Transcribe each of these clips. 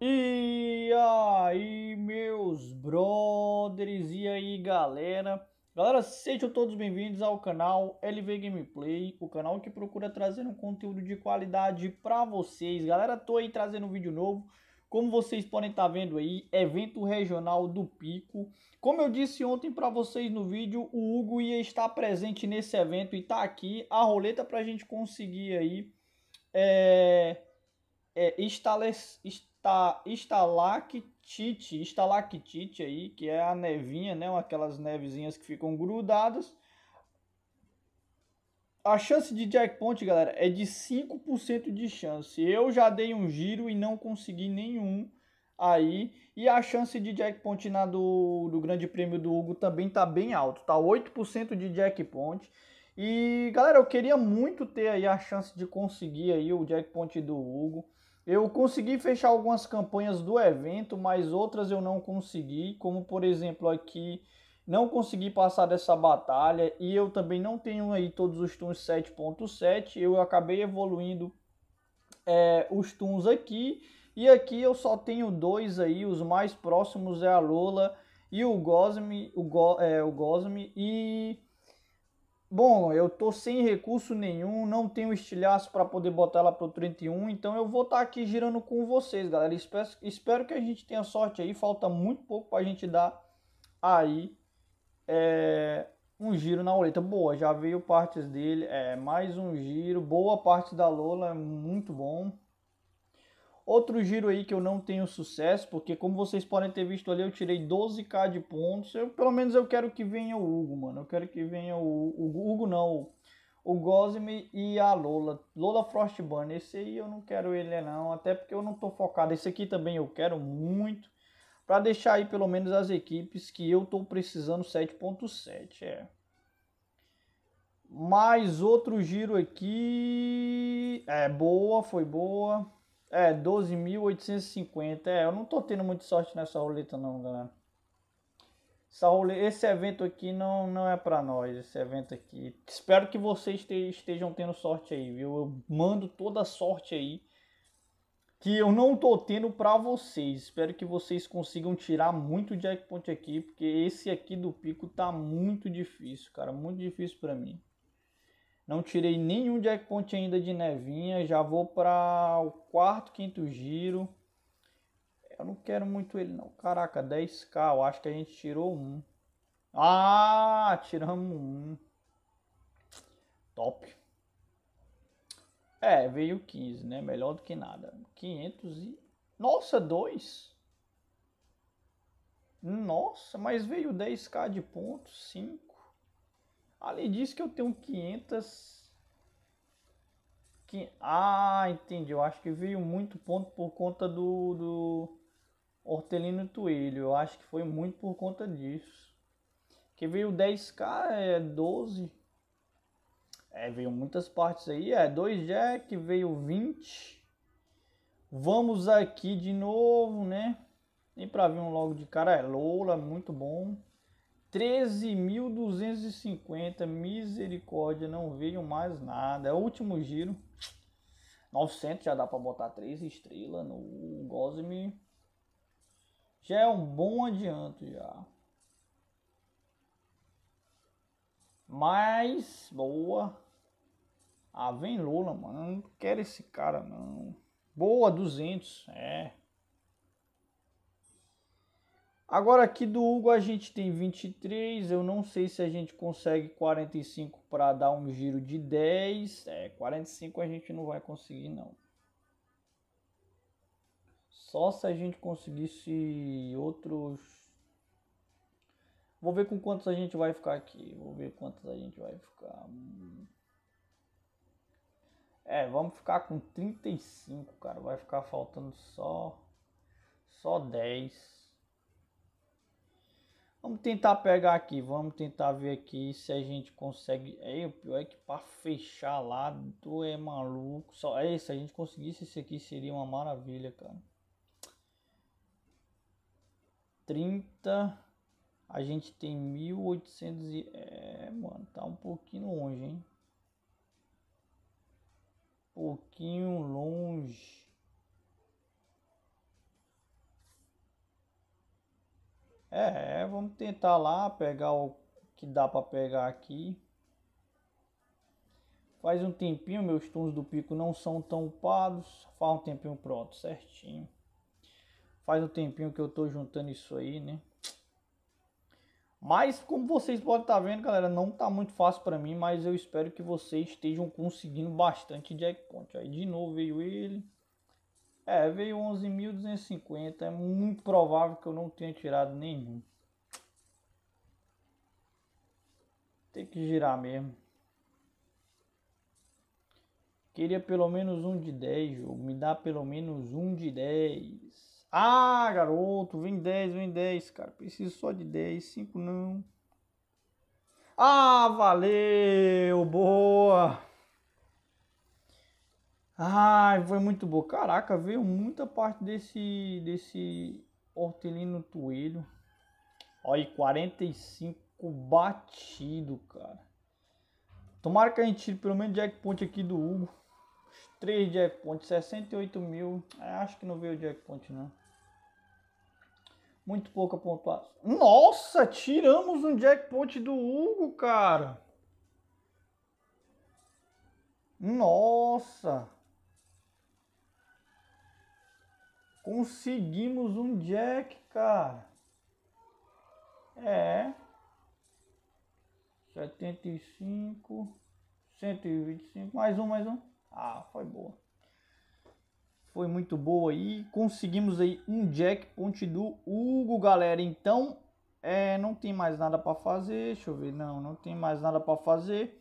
E aí, meus brothers, e aí, galera? Galera, sejam todos bem-vindos ao canal LV Gameplay, o canal que procura trazer um conteúdo de qualidade para vocês. Galera, tô aí trazendo um vídeo novo, como vocês podem estar tá vendo aí, evento regional do Pico. Como eu disse ontem para vocês no vídeo, o Hugo ia estar presente nesse evento e tá aqui a roleta para a gente conseguir aí é, é, estalactite, estalactite aí, que é a nevinha, né? Aquelas nevezinhas que ficam grudadas. A chance de jackpot, galera, é de 5% de chance. Eu já dei um giro e não consegui nenhum aí. E a chance de jackpot na do, do Grande Prêmio do Hugo também tá bem alto, tá 8% de jackpot. E galera, eu queria muito ter aí a chance de conseguir aí o jackpot do Hugo. Eu consegui fechar algumas campanhas do evento, mas outras eu não consegui, como por exemplo aqui, não consegui passar dessa batalha e eu também não tenho aí todos os tuns 7.7, eu acabei evoluindo é, os tuns aqui e aqui eu só tenho dois aí, os mais próximos é a Lola e o Gosme, o, Go, é, o Gosme e Bom, eu tô sem recurso nenhum, não tenho estilhaço para poder botar ela pro 31, então eu vou estar tá aqui girando com vocês, galera. Espero, espero que a gente tenha sorte aí, falta muito pouco para a gente dar aí é, um giro na roleta. Boa, já veio partes dele, é, mais um giro, boa parte da Lola, muito bom. Outro giro aí que eu não tenho sucesso, porque como vocês podem ter visto ali, eu tirei 12k de pontos. Eu, pelo menos eu quero que venha o Hugo, mano. Eu quero que venha o, o Hugo, não. O Gosme e a Lola. Lola Frostburn. Esse aí eu não quero ele não, até porque eu não tô focado. Esse aqui também eu quero muito. Para deixar aí pelo menos as equipes que eu tô precisando 7.7, é. Mais outro giro aqui. É, boa, foi boa. É, 12.850. É, eu não tô tendo muita sorte nessa roleta não, galera. Essa roleta, esse evento aqui não, não é para nós, esse evento aqui. Espero que vocês estejam tendo sorte aí, viu? Eu mando toda a sorte aí que eu não tô tendo para vocês. Espero que vocês consigam tirar muito jackpot aqui, porque esse aqui do pico tá muito difícil, cara, muito difícil para mim. Não tirei nenhum jackpot ainda de nevinha. Já vou para o quarto, quinto giro. Eu não quero muito ele não. Caraca, 10k. Eu acho que a gente tirou um. Ah, tiramos um. Top. É, veio 15, né? Melhor do que nada. 500 e... Nossa, 2. Nossa, mas veio 10k de pontos, 5. Ali diz que eu tenho 500. Ah, entendi. Eu acho que veio muito ponto por conta do, do Hortelino Tuílio. Eu acho que foi muito por conta disso. Que veio 10k, é 12. É, veio muitas partes aí. É, 2 Jack, veio 20. Vamos aqui de novo, né? Nem pra vir um logo de cara. É Lola, muito bom. 13.250, misericórdia, não veio mais nada. É o último giro. 900 já dá para botar 3 estrelas no Gosme. Já é um bom adianto já. Mas, boa. Ah, vem Lula, mano. Não quero esse cara, não. Boa, 200. É. Agora aqui do Hugo a gente tem 23, eu não sei se a gente consegue 45 para dar um giro de 10. É, 45 a gente não vai conseguir não. Só se a gente conseguisse outros... Vou ver com quantos a gente vai ficar aqui. Vou ver quantos a gente vai ficar. É, vamos ficar com 35, cara. Vai ficar faltando só... Só 10. Vamos tentar pegar aqui, vamos tentar ver aqui se a gente consegue. É, o pior é que para fechar lá, tu é maluco. Só é se a gente conseguisse esse aqui seria uma maravilha, cara. 30 a gente tem 1800 e é, mano, tá um pouquinho longe, hein? Pouquinho longe. É, vamos tentar lá pegar o que dá para pegar aqui. Faz um tempinho, meus tons do pico não são tão upados. Faz um tempinho pronto, certinho. Faz um tempinho que eu tô juntando isso aí, né? Mas como vocês podem estar tá vendo, galera, não tá muito fácil para mim, mas eu espero que vocês estejam conseguindo bastante jackpot. Aí de novo veio ele. É, veio 11.250. É muito provável que eu não tenha tirado nenhum. Tem que girar mesmo. Queria pelo menos um de 10, jogo. Me dá pelo menos um de 10. Ah, garoto, vem 10, vem 10, cara. Preciso só de 10, 5 não. Ah, valeu, boa. Ai, foi muito boa. Caraca, veio muita parte desse desse hortelino toelho. Olha, 45 batido, cara. Tomara que a gente tire pelo menos jackpot aqui do Hugo. 3 jackpot, 68 mil. É, acho que não veio jackpot, não. Muito pouca pontuação. Nossa, tiramos um jackpot do Hugo, cara. Nossa. Conseguimos um jack, cara. É. 75. 125. Mais um, mais um. Ah, foi boa. Foi muito boa aí. Conseguimos aí um jackpot do Hugo, galera. Então, é, não tem mais nada para fazer. Deixa eu ver. Não, não tem mais nada para fazer.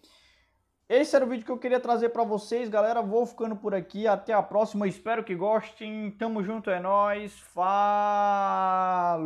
Esse era o vídeo que eu queria trazer para vocês, galera. Vou ficando por aqui. Até a próxima. Espero que gostem. Tamo junto, é nóis. Fala!